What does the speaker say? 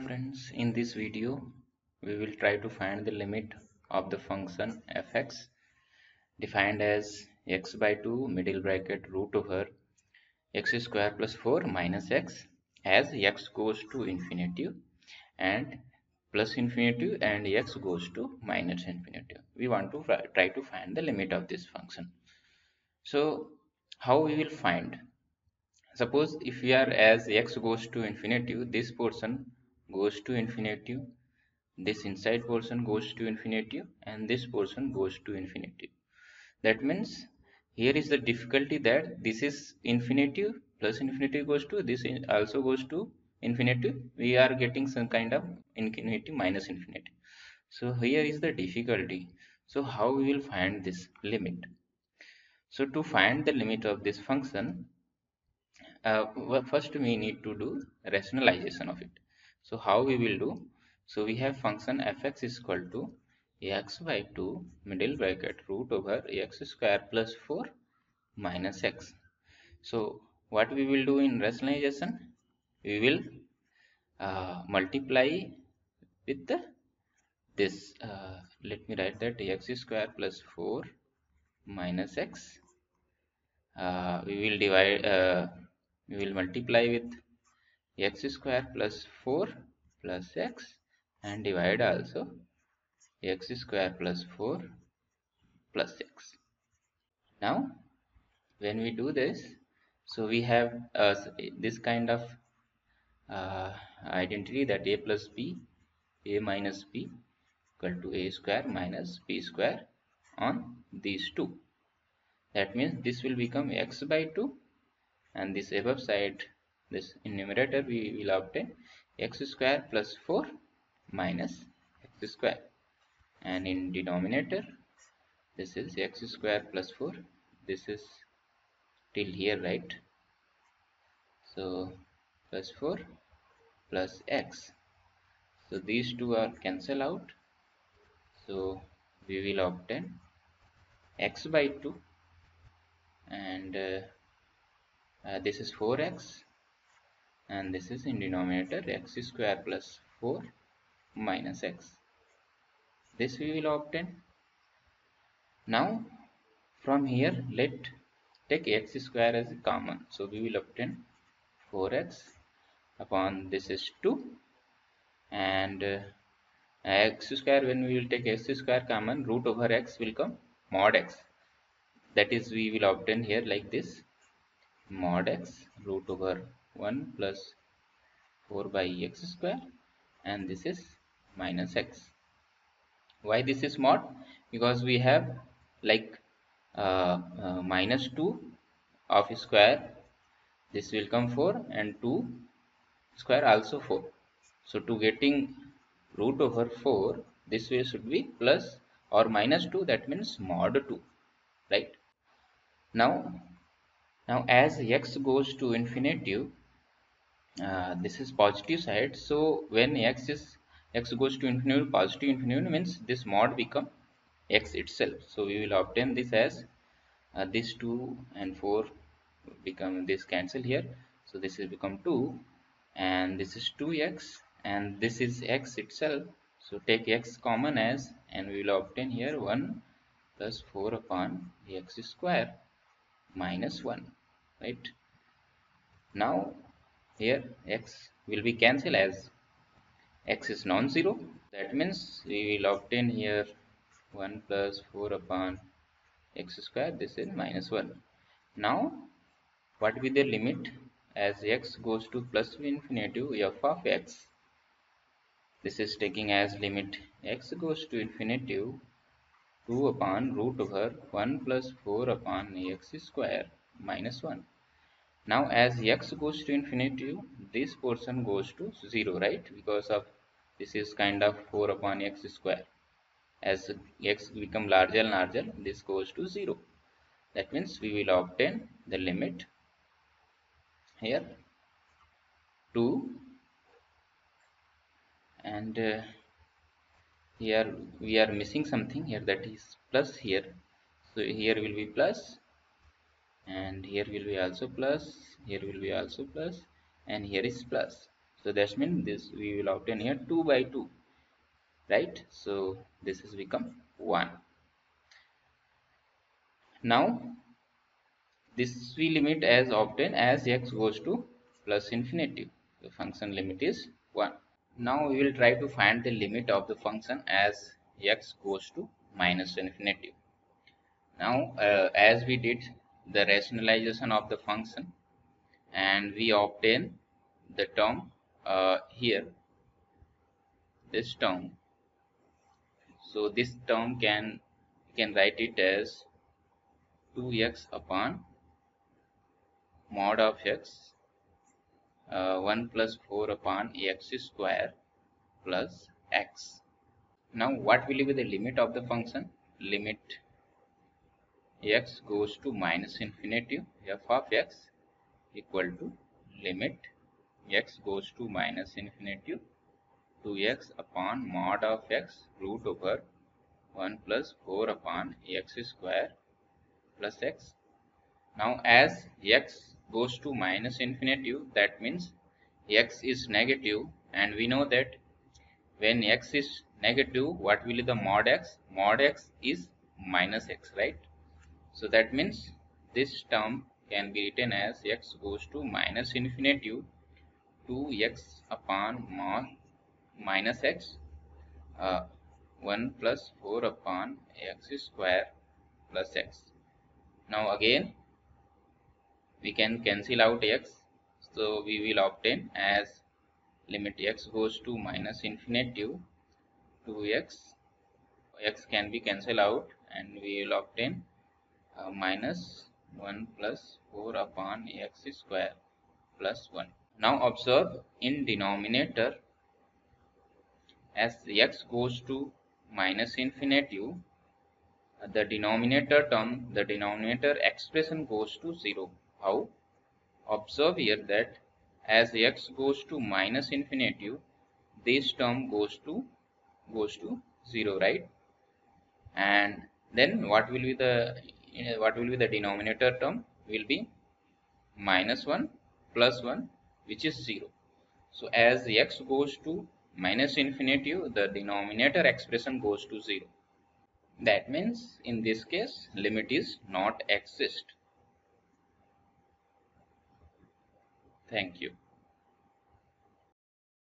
Friends, in this video we will try to find the limit of the function fx defined as x by 2 middle bracket root over x square plus 4 minus x as x goes to infinity and plus infinity and x goes to minus infinity. We want to try to find the limit of this function. So how we will find? Suppose if we are as x goes to infinity, this portion goes to infinity. This inside portion goes to infinity and this portion goes to infinity. That means here is the difficulty that this is infinity plus infinity goes to this also goes to infinity. We are getting some kind of infinity minus infinity. So here is the difficulty. So how we will find this limit? So to find the limit of this function uh, first we need to do rationalization of it so how we will do? So we have function fx is equal to x by 2 middle bracket root over x square plus 4 minus x. So what we will do in rationalization? We will uh, multiply with the this uh, let me write that x square plus 4 minus x uh, we will divide uh, we will multiply with x square plus 4 plus x and divide also x square plus 4 plus x. Now when we do this so we have uh, this kind of uh, identity that a plus b a minus b equal to a square minus b square on these two that means this will become x by 2 and this above side this in numerator we will obtain x square plus 4 minus x square. And in denominator this is x square plus 4 this is till here right? So plus 4 plus x. So these two are cancel out. So we will obtain x by 2 and uh, uh, this is 4x and this is in denominator x square plus 4 minus x. This we will obtain. Now from here let take x square as common. So we will obtain 4x upon this is 2 and uh, x square when we will take x square common root over x will come mod x. That is we will obtain here like this. Mod x root over 1 plus 4 by x square and this is minus x. Why this is mod because we have like uh, uh, minus 2 of square this will come 4 and 2 square also 4 so to getting root over 4 this way should be plus or minus 2 that means mod 2 right? Now now as x goes to infinity uh, this is positive side. So when x is x goes to infinity positive infinity means this mod become x itself. So we will obtain this as uh, this 2 and 4 become this cancel here. So this will become 2 and this is 2x and this is x itself. So take x common as and we will obtain here 1 plus 4 upon x square minus 1 right? Now here x will be cancelled as x is non-zero. That means we will obtain here 1 plus 4 upon x square. This is minus 1 now what will be the limit? As x goes to plus infinity f of x this is taking as limit x goes to infinity 2 upon root over 1 plus 4 upon x square minus 1 now as x goes to infinity this portion goes to 0 right? Because of this is kind of 4 upon x square. As x become larger and larger this goes to 0 that means we will obtain the limit here 2 and uh, here we are missing something here that is plus here. So here will be plus and here will be also plus here will be also plus and here is plus. So that means this we will obtain here 2 by 2 right? So this has become 1 now this we limit as obtained as x goes to plus infinity. The function limit is 1 now we will try to find the limit of the function as x goes to minus infinity. Now uh, as we did the rationalization of the function and we obtain the term uh, here this term so this term can can write it as 2x upon mod of x uh, 1 plus 4 upon x square plus x. Now what will be the limit of the function? Limit x goes to minus infinity f of x equal to limit x goes to minus infinity 2x upon mod of x root over 1 plus 4 upon x square plus x. Now as x goes to minus infinity that means x is negative and we know that when x is negative what will be the mod x mod x is minus x right so that means this term can be written as x goes to minus infinity 2x upon minus x uh, 1 plus 4 upon x square plus x. Now again we can cancel out x. So we will obtain as limit x goes to minus infinity 2x x. Can be cancelled out and we will obtain uh, minus 1 plus 4 upon x square plus 1 now observe in denominator as x goes to minus infinity the denominator term the denominator expression goes to 0 how? Observe here that as x goes to minus infinity, this term goes to goes to 0, right? And then what will be the what will be the denominator term? Will be minus 1 plus 1 which is 0. So as x goes to minus infinity, the denominator expression goes to 0. That means in this case limit is not exist. Thank you.